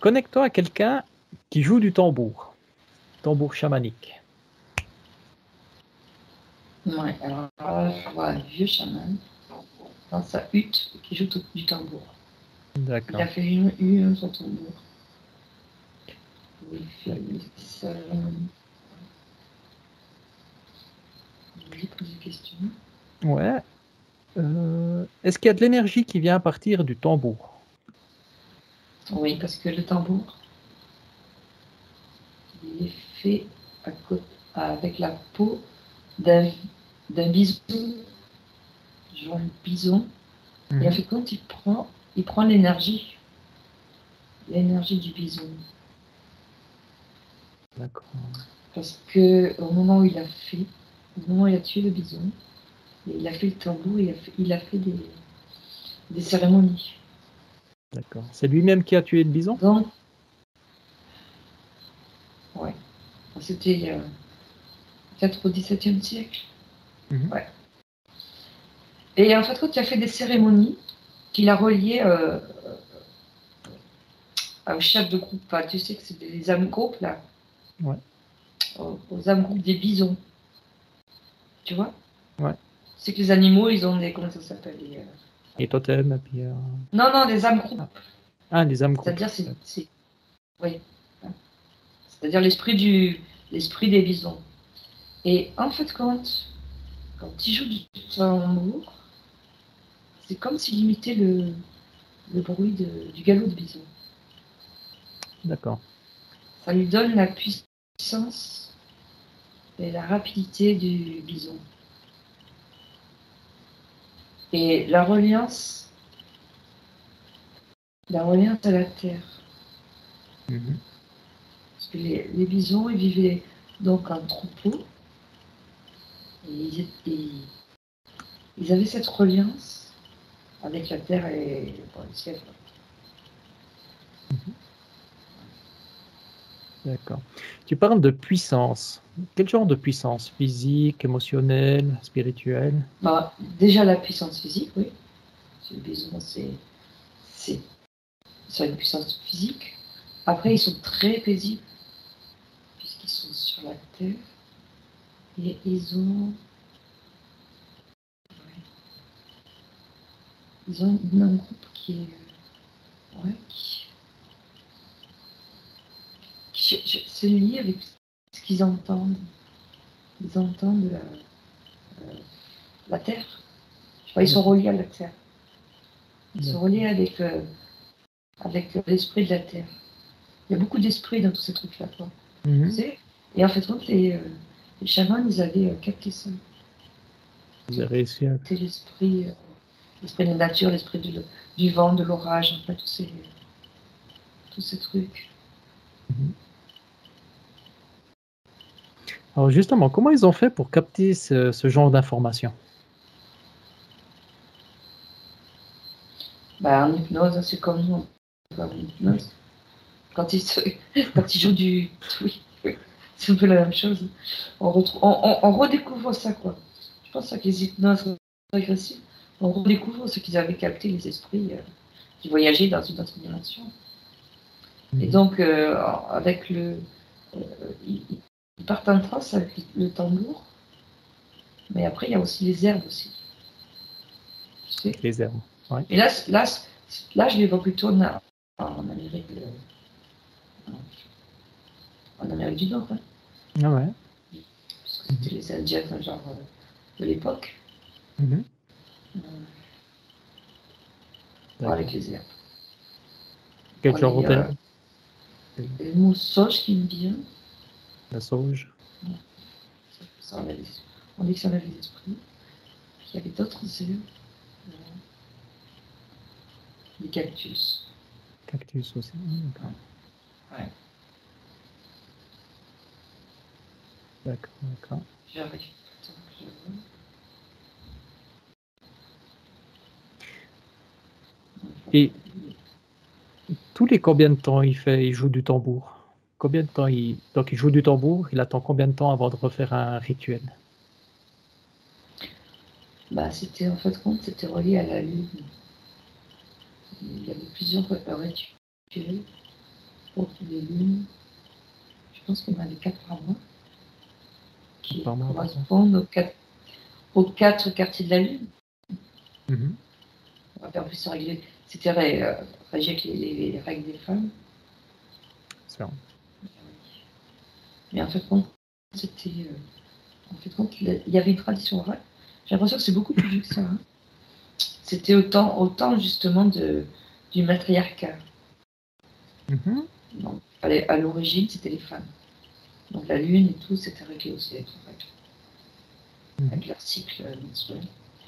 Connecte-toi à quelqu'un qui joue du tambour. Tambour chamanique. Ouais, alors là, je vois un vieux chaman dans sa hutte qui joue du tambour. Il D'accord. a fait une, une son tambour. Il fait ça. Je lui pose des questions. Ouais. Euh, Est-ce qu'il y a de l'énergie qui vient à partir du tambour? Oui, parce que le tambour, il est fait à côté, avec la peau d'un d'un bison, genre un bison. Et en fait, quand il prend, il prend l'énergie, l'énergie du bison. D'accord. Parce que au moment où il a fait, au moment où il a tué le bison, il a fait le tambour, il a fait, il a fait des, des cérémonies. D'accord. C'est lui-même qui a tué le bison? Donc, ouais, c'était euh, peut-être au XVIIe siècle. Mhm. Ouais. Et en fait, quand il a fait des cérémonies qu'il a reliées euh, euh, au chef de groupe, enfin, tu sais que c'est des âmes groupes là, Ouais. aux, aux âmes groupes des bisons. Tu vois? Ouais. C'est que les animaux, ils ont des. Comment ça s'appelle les, euh, Et totem, et puis... euh, Non, non, des âmes groupes. Ah, les âmes groupes. C'est-à-dire, c'est. c'est- Oui. C'est-à-dire l'esprit du. L'esprit des bisons. Et en fait, quand, quand il joue du tambour, c'est comme s'il imitait le, le bruit de- du galop de bison. D'accord. Ça lui donne la puissance et la rapidité du bison. Et la reliance, la reliance à la terre. Mhm. Parce que les, les bisons, ils vivaient donc en troupeau. Et ils, avaient cette reliance avec la terre et bon, le ciel. D'accord. Tu parles de puissance. Quel genre de puissance? Physique, émotionnelle, spirituelle? Bah, déjà la puissance physique, oui. C'est une puissance physique. Après, ils sont très paisibles, puisqu'ils sont sur la terre. Et ils ont. Ils ont un groupe qui est. je- je- c'est lié avec ce qu'ils entendent. Ils entendent la, euh, la terre. Je crois, ils sont reliés à la terre. Ils sont reliés avec, euh, avec euh, l'esprit de la terre. Il y a beaucoup d'esprit dans tous ces trucs-là. Mhm. Et en fait, les, euh, les chamans, ils avaient euh, capté ça. Vous avez réussi à... C'est l'esprit, euh, l'esprit de la nature, l'esprit du, du vent, de l'orage, en fait, tous ces, tous ces trucs. Alors justement, comment ils ont fait pour capter ce, ce genre d'informations? Bah, en hypnose, c'est comme nous. En hypnose. Quand ils, se- quand ils jouent du. Oui, oui, c'est un peu la même chose. On, retrouve, on, on- on redécouvre ça, quoi. Je pense que les hypnoses régressives, on redécouvre ce qu'ils avaient capté, les esprits euh, qui voyageaient dans une autre dimension. Et donc, euh, avec le. euh, ils, ils partent en transe avec le tambour. Mais après, il y a aussi les herbes aussi. Tu sais Les herbes. et là, là, là je les vois plutôt en, en Amérique, euh, en Amérique du Nord, hein, Ah ouais. parce que c'était les Indiens, genre euh, de l'époque, Mhm. euh, avec les herbes. Quel genre est, d'herbe Et le mot sauge qui me vient, La sauge. ça on dit que ça enlève les esprits. Puis il y avait d'autres herbes, euh, des cactus. Cactus aussi. D'accord. Ouais. D'accord, d'accord. J'arrive. Je. Et tous les combien de temps il fait, il joue du tambour? Combien de temps il donc il joue du tambour Il attend combien de temps avant de refaire un rituel? Bah, c'était en fait compte, c'était relié à la lune. Il y avait plusieurs rituels. Autre des lunes. Je pense qu'il y en avait quatre par mois. Qui Par mois, correspondent aux quatre, aux quatre quartiers de la lune. En plus, c'est réglé- c'était euh, régi avec les, les- les règles des femmes. C'est. Mais en fait, c'était. euh, en fait, compte, il y avait une tradition orale. J'ai l'impression que c'est beaucoup plus vieux que ça. hein. C'était autant, autant justement de, du matriarcat. Mhm. Donc, à l'origine, c'était les femmes. Donc la lune et tout, c'était réglé aussi avec, Mhm. avec leur cycle euh, menstruel.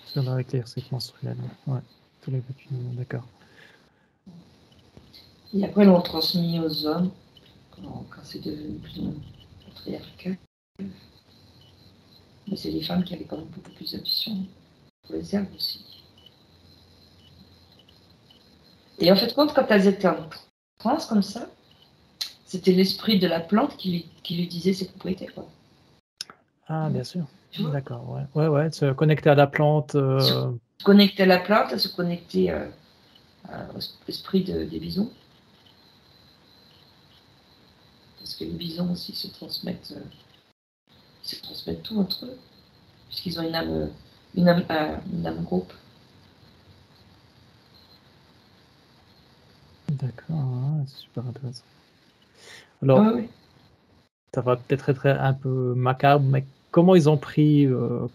C'est avec les cycles menstruels. Ouais. Tous les 28 mois, d'accord. Et après, ils l'ont transmis aux hommes quand, quand c'est devenu plus Mais c'est les femmes qui avaient quand même beaucoup plus d'intuition pour les herbes aussi. Et en fait, compte, quand elles étaient en transe comme ça, c'était l'esprit de la plante qui lui, qui lui disait ses propriétés. Quoi. Ah, bien sûr. D'accord, ouais. Ouais, ouais, se connecter à la plante. euh, Se connecter à la plante, se connecter euh, à l'esprit de- des bisons. Parce que les bisons aussi se transmettent, euh, se transmettent tout entre eux, puisqu'ils ont une âme, une âme, euh, une âme groupe. D'accord, c'est super intéressant. Alors, ouais. ça va peut-être être un peu macabre, mais comment ils ont pris, euh,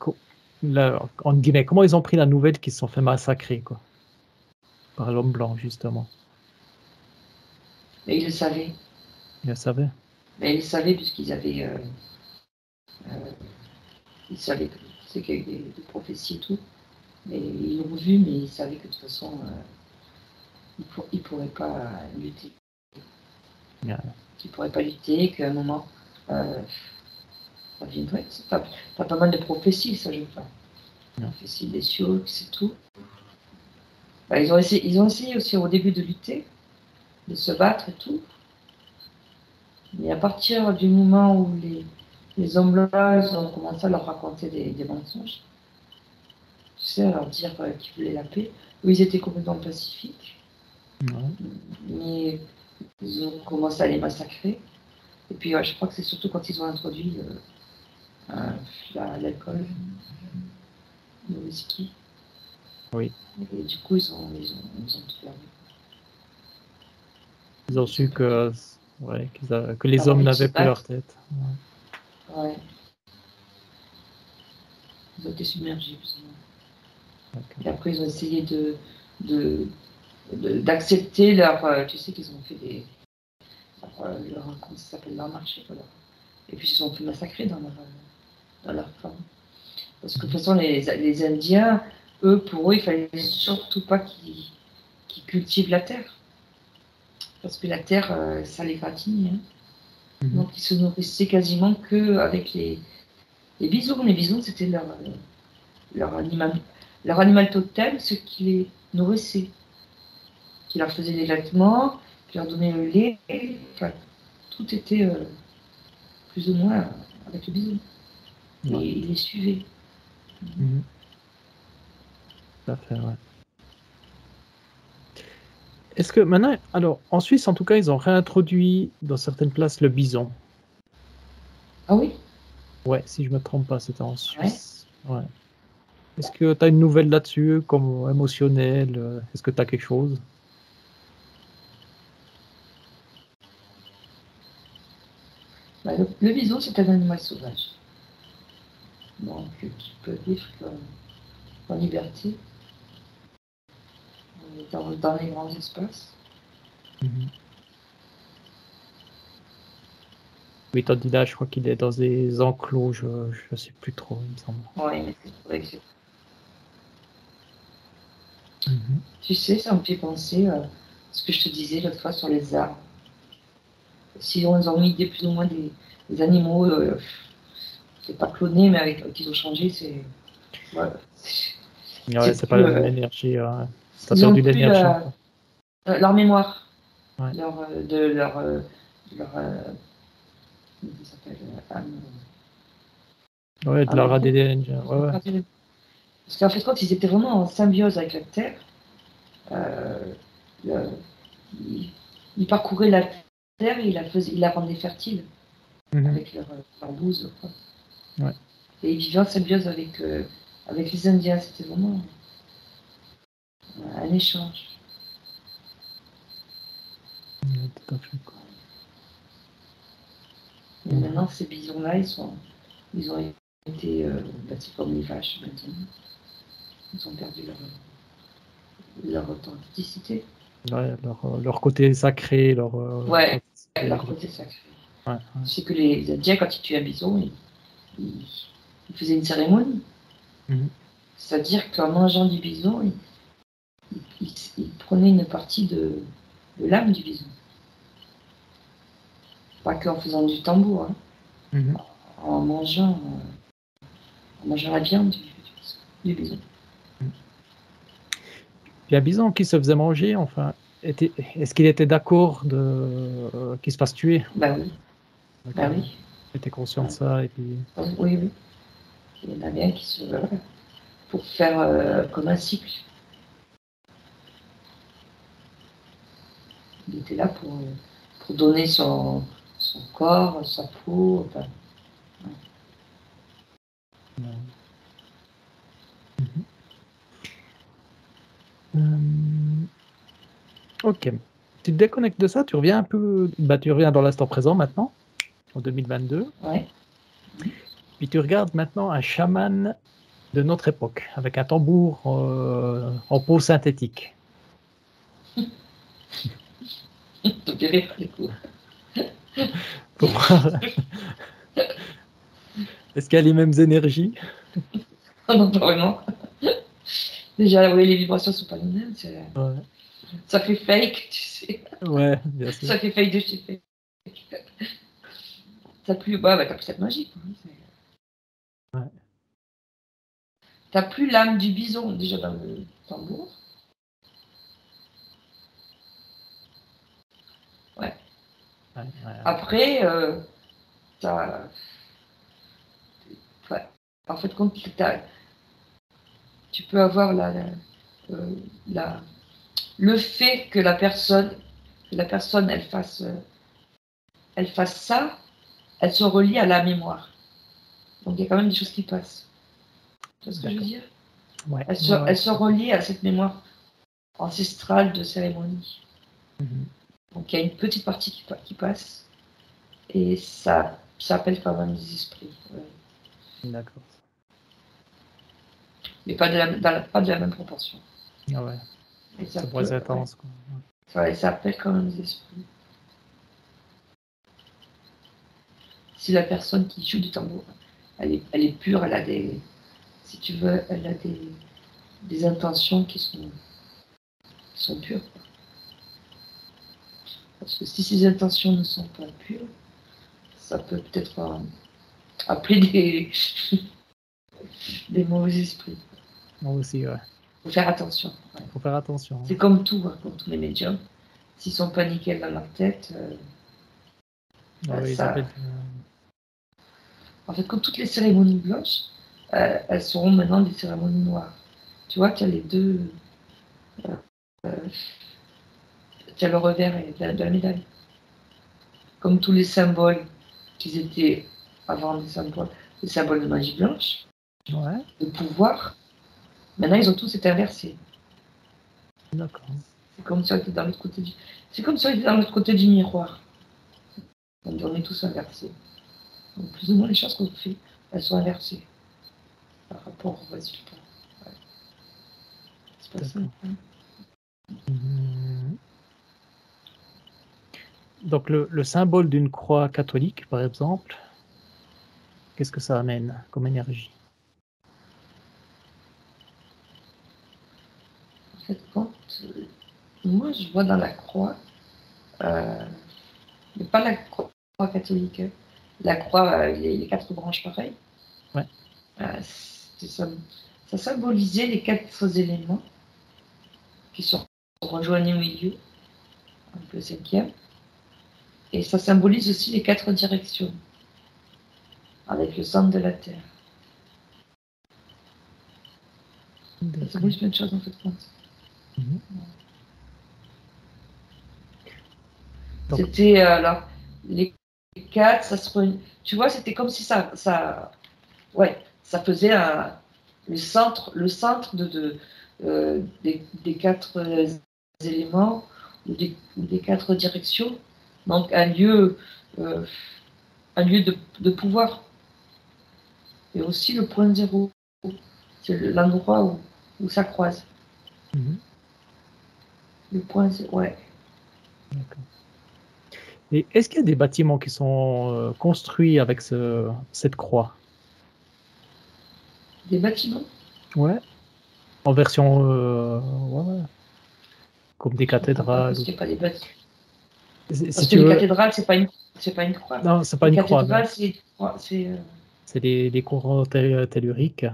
la, entre guillemets, comment ils ont pris la nouvelle qu'ils se sont fait massacrer, quoi, par l'homme blanc, justement. Mais ils le savaient. Ils le savaient. Mais ils le savaient puisqu'ils avaient. euh, euh, ils savaient que c'est qu'il y a eu des, des prophéties et tout. Mais ils l'ont vu, mais ils savaient que de toute façon, euh, ils ne pourraient pas lutter. Ouais. Qu'ils ne pourraient pas lutter, qu'à un moment, euh, ça viendrait. Pas, pas, pas mal de prophéties, ça, je pas. Non. Prophéties des cieux, c'est tout. Bah, ils, ont essayé, ils ont essayé aussi au début de lutter, de se battre et tout. Mais à partir du moment où les, les hommes blancs ils ont commencé à leur raconter des, des mensonges, tu sais, à leur dire euh, qu'ils voulaient la paix, eux ils étaient complètement pacifiques, Ouais. mais ils ont commencé à les massacrer. Et puis ouais, je crois que c'est surtout quand ils ont introduit euh, euh, la- l'alcool, le whisky. Oui. Et du coup, ils ont, ils ont, ils ont tout perdu. Ils ont su que, ouais, a- que les hommes n'avaient plus leur tête. Ouais. Ouais. Ils ont été submergés. Et après, ils ont essayé de d'accepter leur. euh, tu sais qu'ils ont fait des. Leur, euh, leur- comment ça s'appelle Leur marché, voilà. Et puis, ils se sont fait massacrer dans leur, euh, dans leur camp. Parce que de toute façon, les, les Indiens, eux, pour eux, il fallait surtout pas qu'ils qu'ils cultivent la terre. Parce que la terre, euh, ça les fatigue. Hein. Mhm. Donc, ils se nourrissaient quasiment que avec les, les bisons. Les bisons, c'était leur, leur, animal, leur animal totem, ce qui les nourrissait. Qui leur faisait des vêtements, qui leur donnait le lait. Enfin, tout était euh, plus ou moins avec le bison. Et ils les suivaient. Mhm. Tout à fait, ouais. Est-ce que maintenant, alors en Suisse en tout cas, ils ont réintroduit dans certaines places le bison. Ah oui? Ouais, si je me trompe pas, c'était en Suisse. Ouais. Est-ce que tu as une nouvelle là-dessus, comme émotionnelle euh, Est-ce que tu as quelque chose? Bah, le, le bison, c'est un animal sauvage. Donc, qui peut vivre en liberté dans, dans les grands espaces. Mhm. Oui, tandis là, je crois qu'il est dans des enclos, je ne sais plus trop, il me semble. Oui, mais c'est Mhm. Tu sais, ça me fait penser à ce que je te disais l'autre fois sur les arbres. Si on a mis des plus ou moins des, des animaux, euh, c'est pas clonés, mais avec qu'ils ont changé, c'est. ouais, c'est- Ouais, C'est c'est pas plus, la même euh, énergie. ouais. Ça ils perd ont du plus d'énergie. la- quoi. euh, leur mémoire, Ouais. leur, euh, de leur, euh, leur euh, comment ça s'appelle euh, âme, Ouais, de Ah, mais- ADN. Ouais, ouais. Parce qu'en fait, quand ils étaient vraiment en symbiose avec la Terre, euh, le- ils, ils parcouraient la terre et il la, rendait fertile Mhm. avec leur, leur bouse. quoi. Ouais. Et ils vivaient en symbiose avec, euh, avec les Indiens. C'était vraiment euh, un échange. Ouais, tout à. Mais Mhm. maintenant, ces bisons-là, ils, sont, ils ont été euh, c'est comme les vaches maintenant. Ils ont perdu leur, leur authenticité. Ouais, leur, euh, leur côté sacré, leur. euh, Ouais, leur- leur côté sacré. Ouais, ouais. C'est que les Indiens, quand ils tuaient un bison, ils, ils- ils faisaient une cérémonie. Mhm. C'est-à-dire qu'en mangeant du bison, ils- prenaient une partie de, de l'âme du bison. Pas qu'en faisant du tambour, hein, Mhm. en mangeant, euh, en mangeant la viande du, du bison. Puis un bison qui se faisait manger, enfin, est-ce qu'il était d'accord de euh, qu'il se fasse tuer? Bah oui, bah oui. Il était conscient de ça et puis. Oui, oui. Il y en avait un qui se. pour faire euh, comme un cycle. Il était là pour, pour donner son, son corps, sa peau. Enfin, Euh, Ok. Tu te déconnectes de ça, tu reviens un peu, bah, tu reviens dans l'instant présent maintenant, en 2022, ouais. puis tu regardes maintenant un chaman de notre époque, avec un tambour euh, en peau synthétique. Pour voir- Est-ce qu'il y a les mêmes énergies non, pas vraiment. Déjà, oui, les vibrations sont pas les mêmes. ouais. Ça fait fake, tu sais. ouais, bien sûr. Ça fait fake de chez fake. T'as plus, bah, bah, t'as plus cette magie. quoi, hein, Ouais. T'as plus l'âme du bison déjà dans le tambour. Ouais, ouais. Après, euh. Ouais. En fait, tu peux avoir la, la, euh, la- le fait que la personne, que la personne, elle fasse, euh, elle fasse ça, elle se relie à la mémoire. Donc il y a quand même des choses qui passent. Tu vois ce que je veux dire? Ouais, elle se, ouais, ouais. elle se relie à cette mémoire ancestrale de cérémonie. Mhm. Donc il y a une petite partie qui, pa- qui passe et ça, ça appelle quand même des esprits. ouais. D'accord. Mais pas de, la, dans la- pas de la même proportion. Ah ouais, Et ça, ça pourrait ouais, ça, ça appelle quand même des esprits. Si la personne qui joue du tambour, elle est, elle est pure, elle a des, si tu veux, elle a des, des intentions qui sont, qui sont pures. quoi. Parce que si ces intentions ne sont pas pures, ça peut peut-être euh, appeler des, des mauvais esprits. Moi aussi, ouais. faut faire attention. ouais. Faut faire attention. hein. C'est comme tout, hein, comme tous les médiums. S'ils sont pas nickel dans leur tête, euh, Ah ils ça- appellent, en fait, comme toutes les cérémonies blanches, euh, elles seront maintenant des cérémonies noires. Tu vois, tu as les deux. euh, tu as le revers de la, de la médaille. Comme tous les symboles qu'ils étaient avant des symboles, des symboles de magie blanche, Ouais, de pouvoir, maintenant ils ont tous été inversés. d'accord. C'est comme si on était dans l'autre côté du. C'est comme si on était dans l'autre côté du miroir. Donc on est tous inversés. Donc plus ou moins les choses qu'on fait, elles sont inversées par rapport au résultat. Ouais. C'est pas ça. Hein. Donc le, le symbole d'une croix catholique, par exemple, qu'est-ce que ça amène comme énergie? En fait, quand euh, moi je vois dans la croix, euh, mais pas la croix catholique, hein. la croix, euh, les, les quatre branches pareilles. Ouais. Ça, ça symbolisait les quatre éléments qui se rejoignaient au milieu, le cinquième. Et ça symbolise aussi les quatre directions, avec le centre de la Terre. Ça symbolise plein de choses en fait. Donc- C'était euh, alors les quatre, ça se re- Tu vois, c'était comme si ça, ça, ouais, ça faisait un- le centre, le centre de, de, euh, des, des quatre euh, éléments ou des, ou des quatre directions. Donc un lieu, euh, un lieu de, de pouvoir. Et aussi le point zéro, c'est le- l'endroit où, où ça croise. Mhm. Le point zéro, ouais. D'accord. Et est-ce qu'il y a des bâtiments qui sont euh, construits avec ce, cette croix? Des bâtiments? Ouais. En version, euh, ouais. Comme des cathédrales. Parce qu'il n'y a pas des bâtiments. Si- Parce que tu les veux. cathédrales, c'est pas une, c'est pas une croix. Non, c'est pas les une croix, mais cathédrales, c'est, c'est, euh, c'est des, des courants tel- telluriques.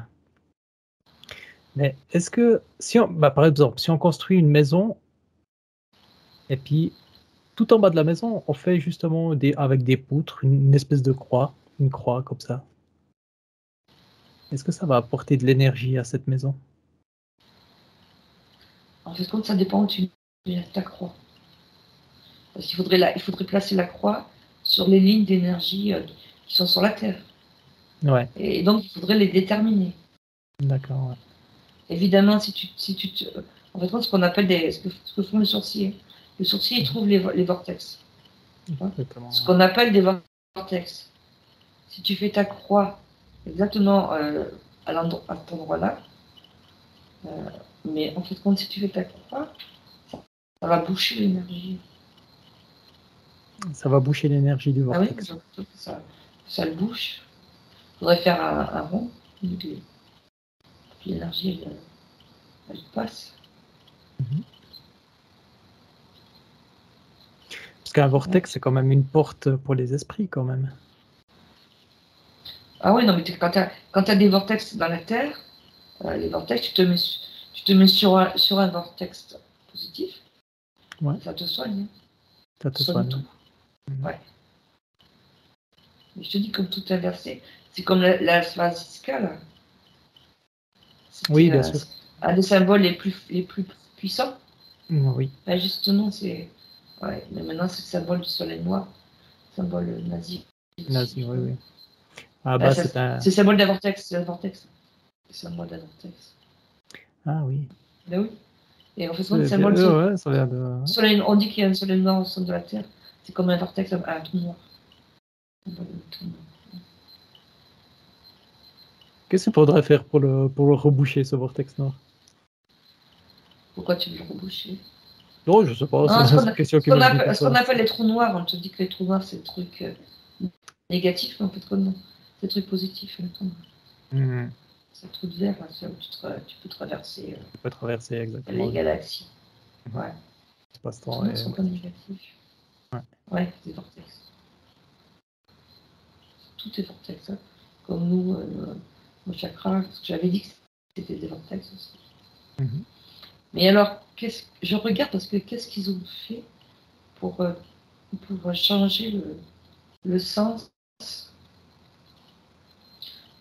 Mais est-ce que, si on, bah, par exemple, si on construit une maison, et puis tout en bas de la maison, on fait justement des, avec des poutres, une, espèce de croix, une croix comme ça. Est-ce que ça va apporter de l'énergie à cette maison? en fait, ça dépend où tu mets ta croix. Parce qu'il faudrait, la, il faudrait placer la croix sur les lignes d'énergie euh, qui sont sur la Terre. Ouais, Et donc, il faudrait les déterminer. d'accord. ouais. Évidemment, si tu, si tu te- en fait, ce qu'on appelle des, ce que, ce que font les sorciers. Les sorciers, ils trouvent les, vo- les vortex. Exactement. Ce qu'on appelle des vortex. Si tu fais ta croix exactement euh, à, cet endroit-là, euh, mais en fait, compte, si tu fais ta croix, ça va boucher l'énergie. Ça va boucher l'énergie du Ah oui, vortex. donc, donc, ça, ça le bouche. Il faudrait faire un, un rond. L'énergie, elle, elle passe. Parce qu'un vortex, c'est quand même une porte pour les esprits, quand même. Ah oui, non, mais quand tu as, des vortex dans la Terre, euh, les vortex, tu te mets, tu te mets sur, un, sur un vortex positif. Ouais. Ça te soigne. hein. Ça te Soigne soigne. tout. Mhm. Ouais. Mais je te dis, comme tout inversé, c'est comme la, la svastika, là. Oui, bien euh, sûr. Un des symboles les plus, les plus puissants. Mm, Oui. Ben, justement, c'est. Ouais, mais maintenant, c'est le symbole du soleil noir, symbole nazi. Nazi, oui, oui. Ah, bah, ça- c'est un. C'est le symbole d'un vortex, c'est un vortex. C'est le symbole d'un vortex. Ah, oui. Ben oui. Et en fait, C'est- le symbole, ouais, ça a de. soleil, on dit qu'il y a un soleil noir au centre de la Terre. C'est comme un vortex, un, un trou noir. Qu'est-ce qu'il faudrait faire pour le, pour le reboucher, ce vortex noir? Pourquoi tu veux le reboucher? Non, je sais pas. Non, C'est ce qu'on une a- question Ce qui qu'on me vient appelle, comme ce qu'on ça. appelle les trous noirs, on te dit que les trous noirs, c'est le truc euh, négatif, mais en fait, non. C'est le truc positif. les trous noirs. Mhm. C'est le trou de verre, là, c'est où tu, tu peux traverser euh, On peut traverser exactement les le galaxies. Mhm. Ouais. Les espace-temps. trous noirs et- sont pas négatifs. Ouais. Ouais, c'est des vortex. Tout est vortex. hein. Comme nous, euh, nos chakras, parce que j'avais dit que c'était des vortex aussi. Mhm. Mais alors, qu'est-ce je regarde parce que qu'est-ce qu'ils ont fait pour, euh, pour changer le, le sens?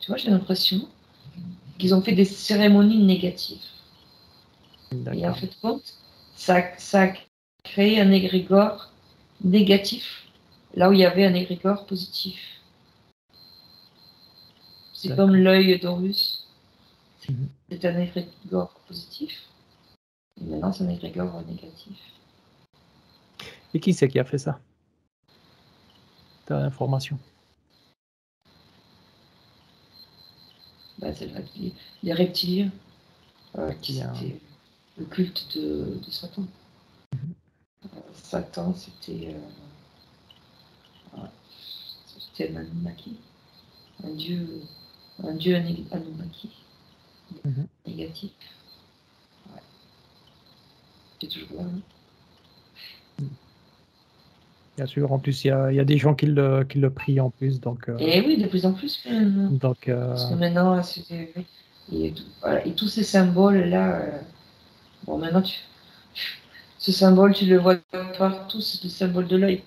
Tu vois, j'ai l'impression qu'ils ont fait des cérémonies négatives. Et en fait, compte, ça, ça a créé un égrégore négatif là où il y avait un égrégore positif. C'est comme l'œil d'Horus. Mhm. C'est un égrégore positif. Et maintenant, c'est un égrégore négatif. Et qui c'est qui a fait ça? T'as l'information. Bah, c'est les reptiliens. euh, qui c'était le culte de, de Satan. Satan, c'était. euh, c'était un Anunnaki. Un dieu. Un dieu Anunnaki. Mhm. Négatif. Ouais. C'est toujours là. hein. Bien sûr, en plus, il y a, il y a des gens qui le, qui le prient en plus. Donc, euh, Et oui, de plus en plus. maintenant. donc euh, Parce que maintenant. Et, tout- voilà, et tous ces symboles-là. euh, bon, maintenant, tu, ce symbole, tu le vois partout, c'est le symbole de l'œil.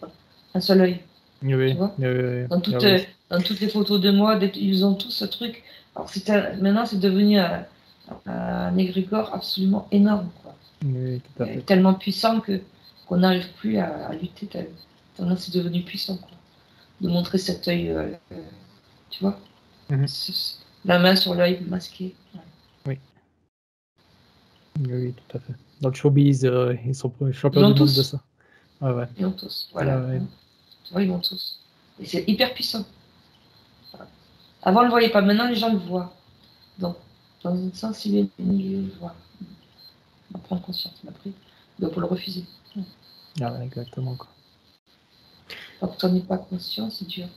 Un seul œil. oui, oui, tu vois oui, oui, Dans, toutes, oui, euh, dans toutes les photos de moi, ils ont tous ce truc. Alors, un- maintenant, c'est devenu un, un égrégore absolument énorme. Quoi. tout à fait. Tellement puissant que qu'on n'arrive plus à, à lutter Tellement c'est devenu puissant, quoi. De montrer cet œil, euh, euh, tu vois Mhm. La main sur l'œil masqué. Ouais. Oui, oui, tout à fait. Dans le showbiz, euh, ils sont champions du monde de ça. Ouais, ouais. Ils ont tous. Voilà. Ouais, ouais. Ils ont tous. Et c'est hyper puissant. Voilà. Avant, on ne le voyait pas. Maintenant, les gens le voient. Donc, dans un sens, il est le voit. On va prendre conscience, on pris. Donc, pour le refuser. Ah ouais, exactement. Quoi. Quand on n'est pas conscient, c'est dur.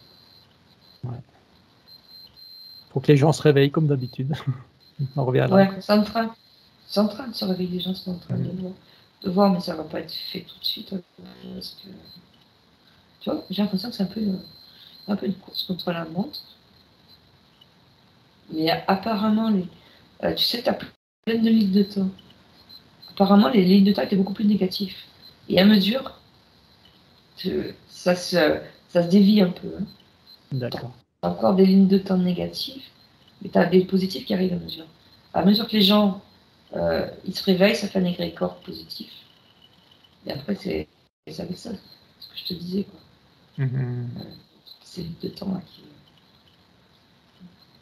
Faut que les gens se réveillent comme d'habitude. On revient là. Ouais, c'est en train. C'est en train de se réveiller. Les gens sont en train de, voir, de voir, mais ça va pas être fait tout de suite. euh, parce que- Tu vois, j'ai l'impression que c'est un peu, euh, un peu une course contre la montre. Mais apparemment, les, euh, tu sais, tu as plein de lignes de temps. Apparemment, les lignes de temps étaient beaucoup plus négatives. Et à mesure, tu- ça se, ça se dévie un peu. hein. D'accord. Encore des lignes de temps négatives, mais tu as des positifs qui arrivent à mesure. À mesure que les gens euh, ils se réveillent, ça fait un égrégore positif. Et après, c'est c'est avec ça, ce que je te disais. Quoi. Mhm. Ces lignes de temps là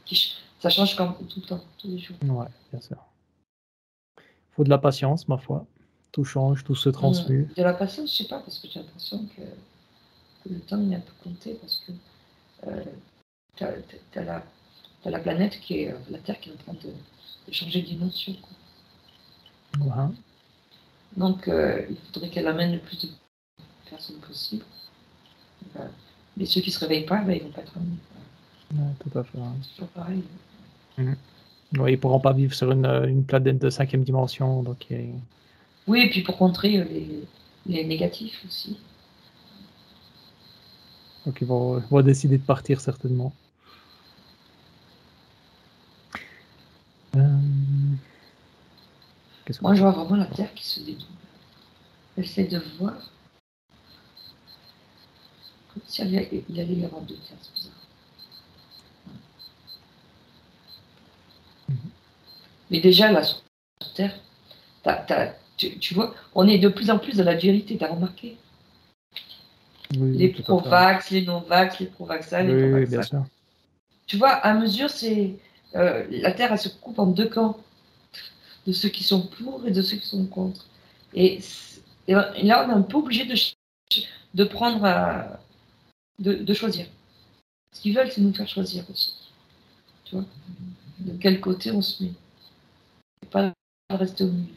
qui, Ça change comme tout le temps, tous les jours. Ouais, bien sûr. Faut de la patience, ma foi. Tout change, tout se transmue. De la patience, je sais pas, parce que j'ai l'impression que, que le temps il est un peu compté, parce que euh, tu as, la, planète qui est, euh, la Terre qui est en train de, de changer de dimension. quoi. Donc, euh, il faudrait qu'elle amène le plus de personnes possible. Euh, mais ceux qui se réveillent pas, ben, ils vont pas être amenés. Ouais, tout à fait. ouais. C'est toujours pareil. Ouais, ils pourront pas vivre sur une, une planète de cinquième dimension, donc euh, Oui, et puis pour contrer euh, les, les négatifs aussi. donc ils vont, vont décider de partir certainement. Qu'est-ce Moi, je vois vraiment la Terre qui se dédouble. J'essaie de voir. Comme si il allait y avoir deux terres, c'est bizarre. Mhm. Mais déjà, là, sur Terre, tu, tu vois, on est de plus en plus dans la dualité, t'as remarqué? Oui, Les pro-vax, les non-vax, les pro-vaccins, les Oui, bien sûr. Tu vois, à mesure, c'est euh, la Terre, elle se coupe en deux camps, de ceux qui sont pour et de ceux qui sont contre. Et, là, on est un peu obligé de, de prendre, à- de, de choisir. Ce qu'ils veulent, c'est nous faire choisir aussi. Tu vois, de quel côté on se met. Et pas rester au milieu.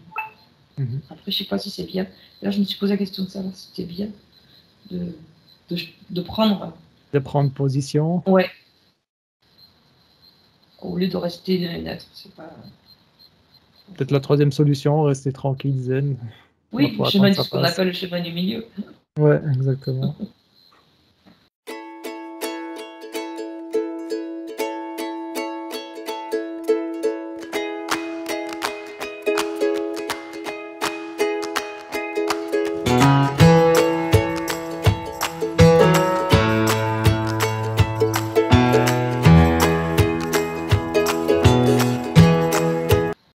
Mhm. Après, je sais pas si c'est bien. Là, je me suis posé la question de savoir si c'était bien de, de, de prendre De prendre position. Ouais. Au lieu de rester neutre, c'est pas. Peut-être la troisième solution, rester tranquille, zen. Oui, le chemin, ce qu'on appelle le chemin du milieu. Ouais, exactement.